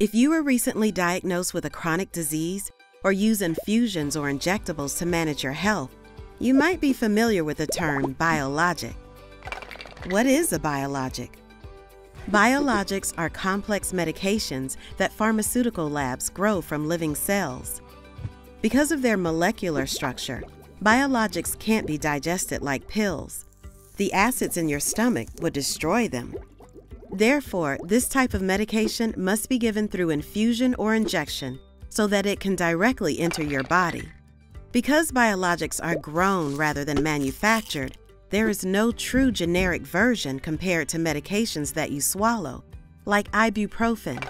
If you were recently diagnosed with a chronic disease or use infusions or injectables to manage your health, you might be familiar with the term biologic. What is a biologic? Biologics are complex medications that pharmaceutical labs grow from living cells. Because of their molecular structure, biologics can't be digested like pills. The acids in your stomach would destroy them. Therefore, this type of medication must be given through infusion or injection so that it can directly enter your body. Because biologics are grown rather than manufactured, there is no true generic version compared to medications that you swallow, like ibuprofen.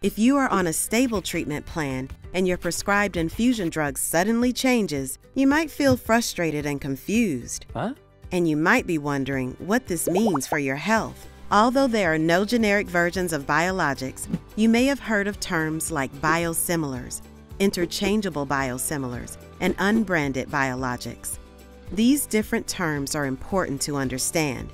If you are on a stable treatment plan and your prescribed infusion drug suddenly changes, you might feel frustrated and confused. Huh? And you might be wondering what this means for your health. Although there are no generic versions of biologics, you may have heard of terms like biosimilars, interchangeable biosimilars, and unbranded biologics. These different terms are important to understand,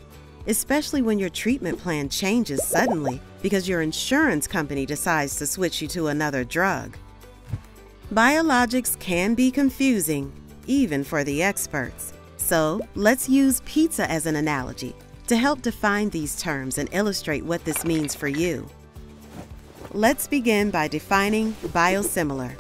especially when your treatment plan changes suddenly because your insurance company decides to switch you to another drug. Biologics can be confusing, even for the experts. So let's use pizza as an analogy to help define these terms and illustrate what this means for you. Let's begin by defining biosimilar.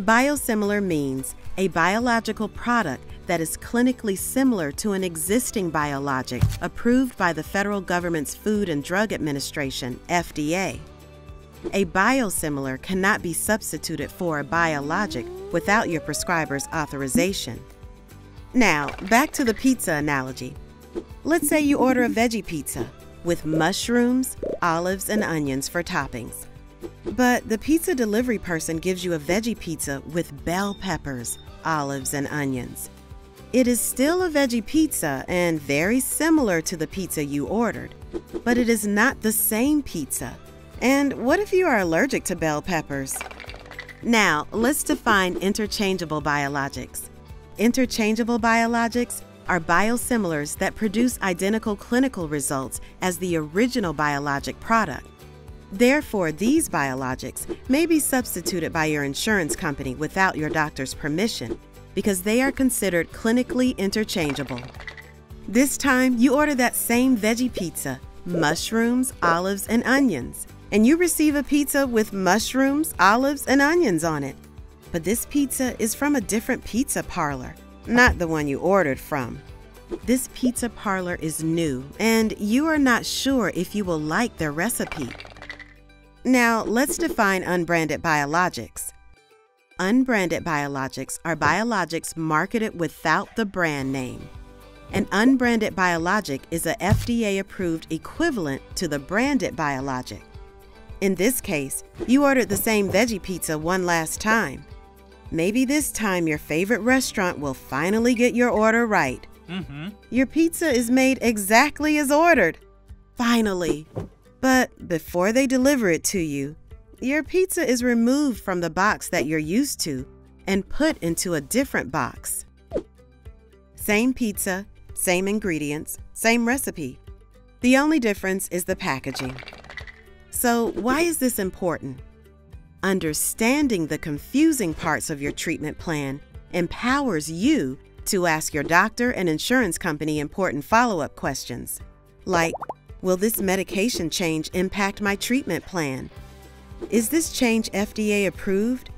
Biosimilar means a biological product that is clinically similar to an existing biologic approved by the federal government's Food and Drug Administration, FDA. A biosimilar cannot be substituted for a biologic without your prescriber's authorization. Now, back to the pizza analogy. Let's say you order a veggie pizza with mushrooms, olives, and onions for toppings. But the pizza delivery person gives you a veggie pizza with bell peppers, olives, and onions. It is still a veggie pizza and very similar to the pizza you ordered, but it is not the same pizza. And what if you are allergic to bell peppers? Now, let's define interchangeable biologics. Interchangeable biologics are biosimilars that produce identical clinical results as the original biologic product. Therefore, these biologics may be substituted by your insurance company without your doctor's permission because they are considered clinically interchangeable. This time, you order that same veggie pizza, mushrooms, olives, and onions, and you receive a pizza with mushrooms, olives, and onions on it. But this pizza is from a different pizza parlor not the one you ordered from. This pizza parlor is new, and you are not sure if you will like their recipe. Now, let's define unbranded biologics. Unbranded biologics are biologics marketed without the brand name. An unbranded biologic is a FDA approved equivalent to the branded biologic. In this case, you ordered the same veggie pizza one last time, Maybe this time your favorite restaurant will finally get your order right. Mm-hmm. Your pizza is made exactly as ordered. Finally. But before they deliver it to you, your pizza is removed from the box that you're used to and put into a different box. Same pizza, same ingredients, same recipe. The only difference is the packaging. So, why is this important? Understanding the confusing parts of your treatment plan empowers you to ask your doctor and insurance company important follow up questions, like Will this medication change impact my treatment plan? Is this change FDA approved?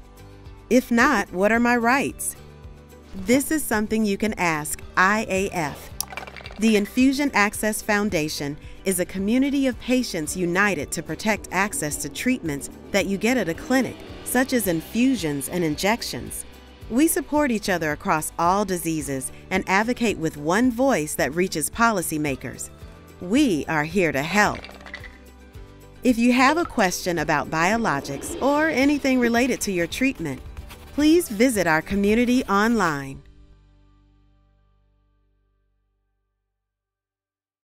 If not, what are my rights? This is something you can ask IAF. The Infusion Access Foundation is a community of patients united to protect access to treatments that you get at a clinic, such as infusions and injections. We support each other across all diseases and advocate with one voice that reaches policymakers. We are here to help. If you have a question about biologics or anything related to your treatment, please visit our community online.